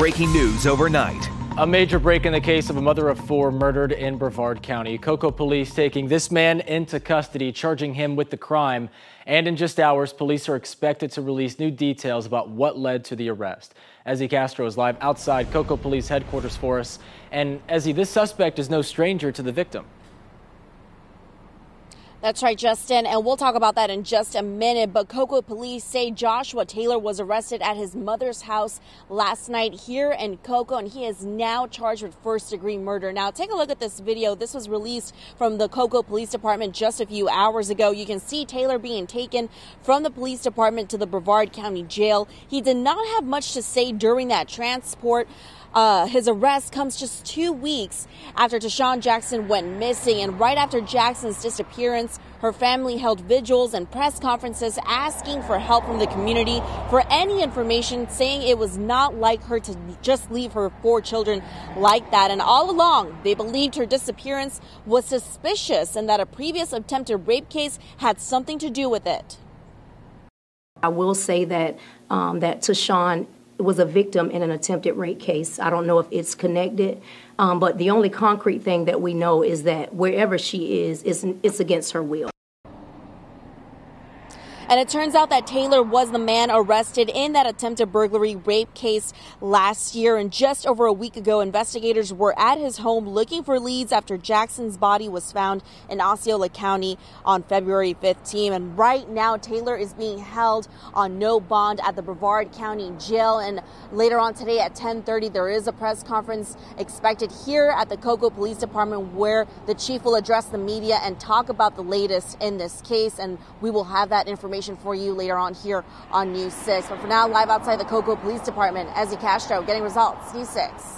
breaking news overnight. A major break in the case of a mother of four murdered in Brevard County. Cocoa police taking this man into custody, charging him with the crime. And in just hours, police are expected to release new details about what led to the arrest. Ezzy Castro is live outside Cocoa Police headquarters for us. And Ezzy, this suspect is no stranger to the victim. That's right, Justin, and we'll talk about that in just a minute. But Cocoa police say Joshua Taylor was arrested at his mother's house last night here in Cocoa, and he is now charged with first degree murder. Now, take a look at this video. This was released from the Cocoa Police Department just a few hours ago. You can see Taylor being taken from the police department to the Brevard County Jail. He did not have much to say during that transport. Uh, his arrest comes just two weeks after Tashaun Jackson went missing, and right after Jackson's disappearance, her family held vigils and press conferences asking for help from the community for any information, saying it was not like her to just leave her four children like that. And all along, they believed her disappearance was suspicious and that a previous attempted rape case had something to do with it. I will say that um, that Tashaun was a victim in an attempted rape case. I don't know if it's connected, um, but the only concrete thing that we know is that wherever she is, it's, it's against her will. And it turns out that Taylor was the man arrested in that attempted burglary rape case last year. And just over a week ago, investigators were at his home looking for leads after Jackson's body was found in Osceola County on February 15. And right now, Taylor is being held on no bond at the Brevard County Jail. And later on today at 10:30, there is a press conference expected here at the Cocoa Police Department where the chief will address the media and talk about the latest in this case. And we will have that information information for you later on here on News 6. But for now, live outside the Cocoa Police Department, Ezzy Castro getting results. News 6.